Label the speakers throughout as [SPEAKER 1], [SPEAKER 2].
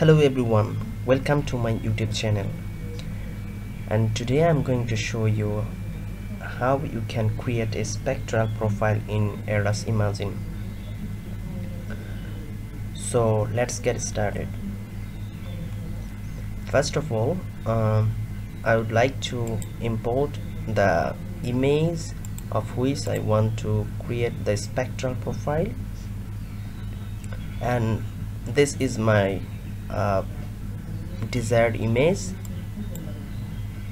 [SPEAKER 1] hello everyone. Welcome to my youtube channel. And today i'm going to show you how you can create a spectral profile in ERDAS Imagine. So let's get started. First of all um, I would like to import the image of which I want to create the spectral profile. And this is my uh, desired image.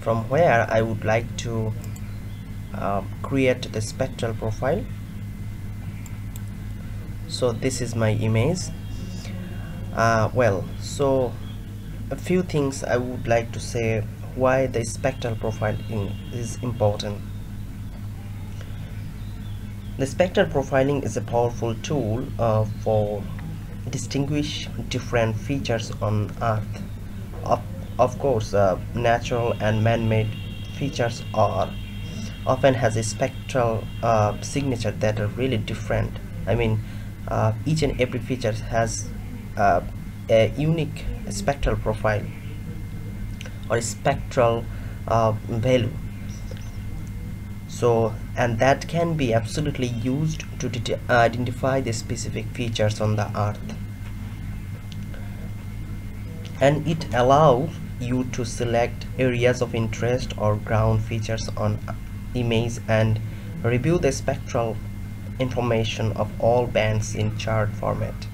[SPEAKER 1] From where I would like to uh, create the spectral profile. So this is my image. Uh, well so a few things I would like to say why the spectral profile is important. The spectral profiling is a powerful tool uh, for distinguish different features on earth. Of, of course uh, natural and man-made features are often has a spectral uh, signature that are really different. I mean uh, each and every feature has uh, a unique spectral profile or spectral uh, value. So and that can be absolutely used to identify the specific features on the earth and it allows you to select areas of interest or ground features on image and review the spectral information of all bands in chart format.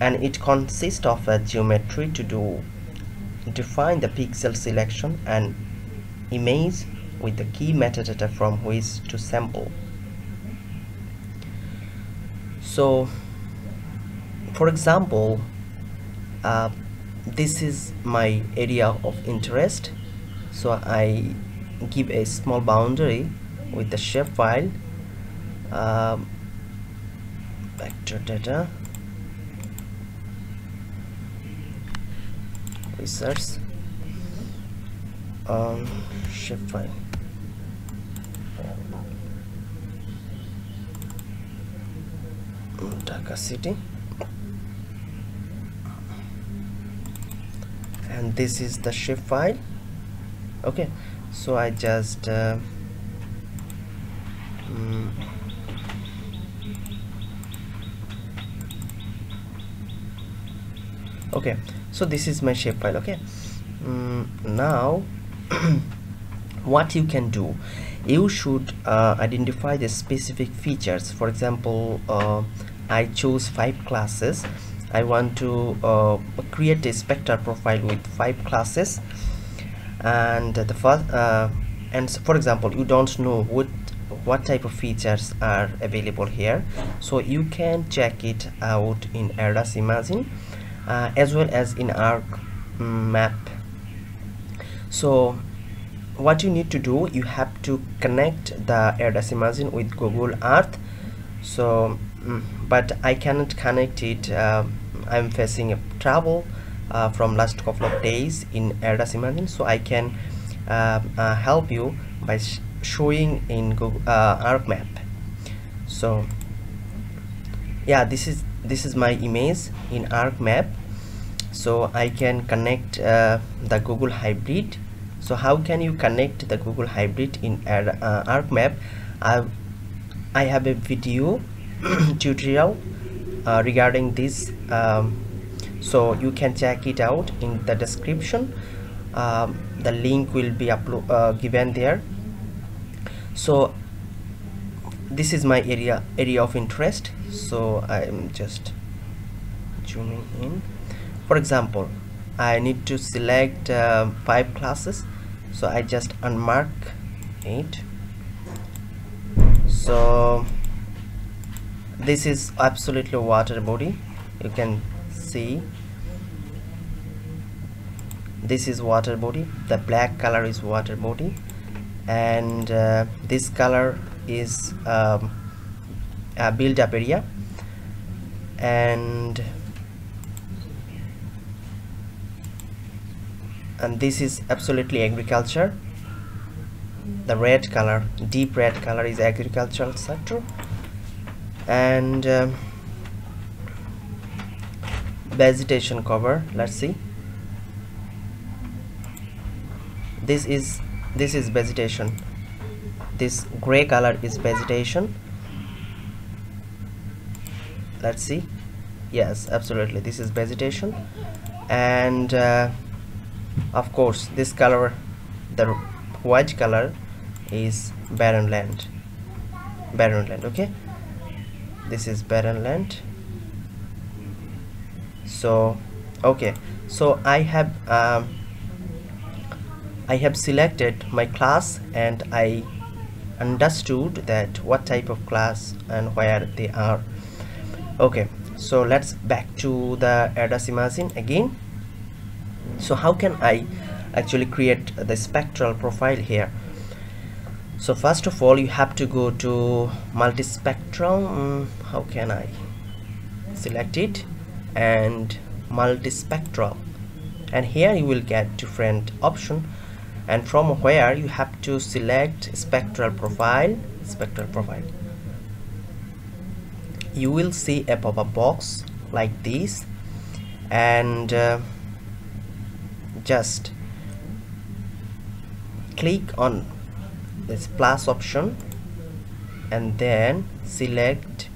[SPEAKER 1] And it consists of a geometry to do define the pixel selection and image with the key metadata from which to sample. So for example uh, this is my area of interest. So I give a small boundary with the shapefile um, vector data research on shapefile Dhaka city and this is the shapefile okay so I just uh, mm, okay so this is my shapefile okay. Mm, now what you can do you should uh, identify the specific features. For example uh, I choose five classes I want to uh, create a spectral profile with five classes. And the first uh, and for example you don't know what what type of features are available here. So you can check it out in ERDAS Imagine uh, as well as in Arc map. So what you need to do you have to connect the ERDAS Imagine with Google Earth. So mm, but I cannot connect it uh, I'm facing a trouble uh, from last couple of days in ERDAS Imagine so I can uh, uh, help you by sh showing in Google uh, Map. so yeah this is this is my image in Map. so I can connect uh, the Google Hybrid so how can you connect the Google Hybrid in uh, Map? I, I have a video tutorial uh, regarding this um, so you can check it out in the description. Um, the link will be upload uh, given there. So this is my area area of interest. So I'm just zooming in. For example I need to select uh, five classes. So I just unmark it. So this is absolutely water body. You can see. This is water body. The black color is water body. And uh, this color is um, a build up area. And and this is absolutely agriculture. The red color deep red color is agricultural sector and um, vegetation cover let's see. This is this is vegetation. This gray color is vegetation. Let's see. Yes absolutely this is vegetation. And uh, of course this color the white color is barren land. Barren land okay this is barren land so okay. So I have um, I have selected my class and I understood that what type of class and where they are. Okay. So let's back to the ERDAS Imagine again. So how can I actually create the spectral profile here so first of all you have to go to multispectral mm, how can I select it? And multispectral. And here you will get different option. And from where you have to select spectral profile spectral profile. You will see a pop-up box like this. And uh, just click on this plus option. And then select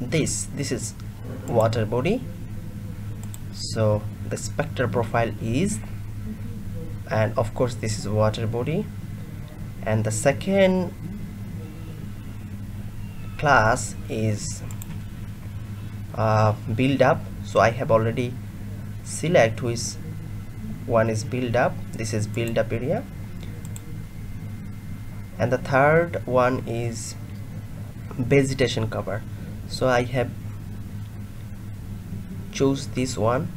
[SPEAKER 1] this. This is water body. So the spectral profile is and of course this is water body. And the second class is uh, build up. So I have already select which one is build up. This is build up area and the third one is vegetation cover. So I have choose this one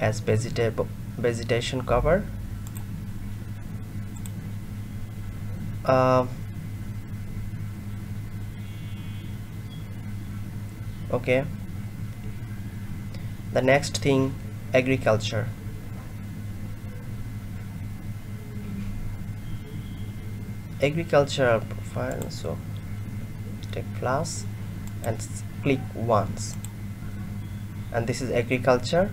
[SPEAKER 1] as vegetable vegetation cover. Uh, okay. The next thing agriculture agricultural profile so take plus and click once. And this is agriculture.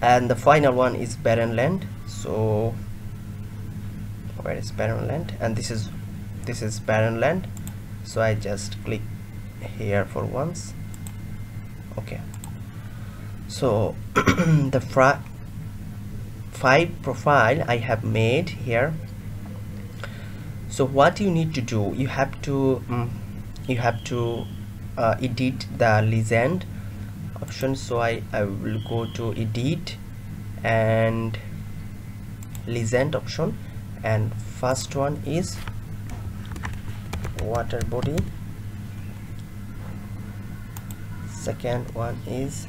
[SPEAKER 1] And the final one is barren land so where is barren land? And this is this is barren land so I just click here for once. Okay. So the five profile I have made here so what you need to do you have to um, you have to uh, edit the legend option. So I, I will go to edit and legend option. And first one is water body. Second one is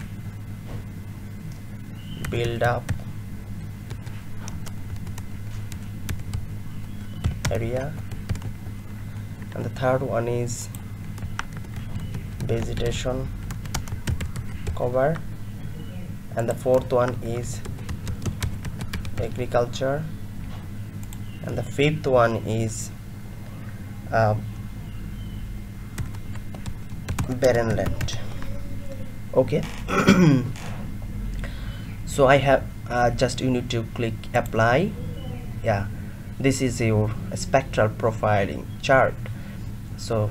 [SPEAKER 1] build up area and the third one is vegetation cover. And the fourth one is agriculture. And the fifth one is uh, barren land. Okay. So I have uh, just you need to click apply. Yeah. This is your spectral profiling chart so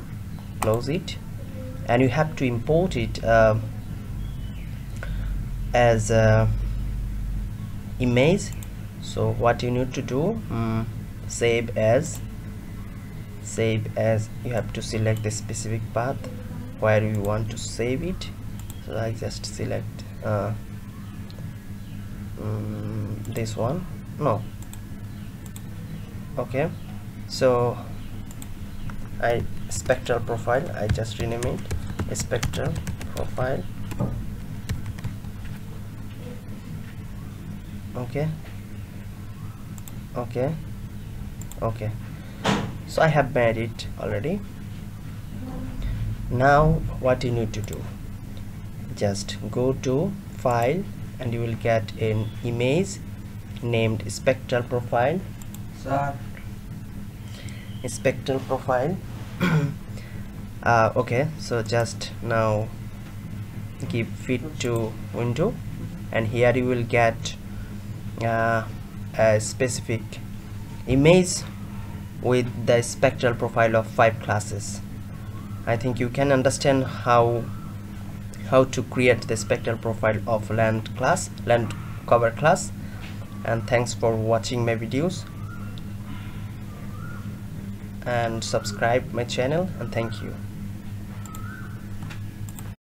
[SPEAKER 1] close it. And you have to import it uh, as a image. So what you need to do um, save as save as you have to select the specific path where you want to save it. So I just select uh, um, this one. No. Okay. So I spectral profile I just rename it spectral profile. Okay. Okay. Okay. So I have made it already. Now what you need to do? Just go to file and you will get an image named spectral profile.
[SPEAKER 2] Sir.
[SPEAKER 1] spectral profile uh, okay so just now give fit to window and here you will get uh, a specific image with the spectral profile of five classes. I think you can understand how how to create the spectral profile of land class land cover class. And thanks for watching my videos and subscribe my channel and thank you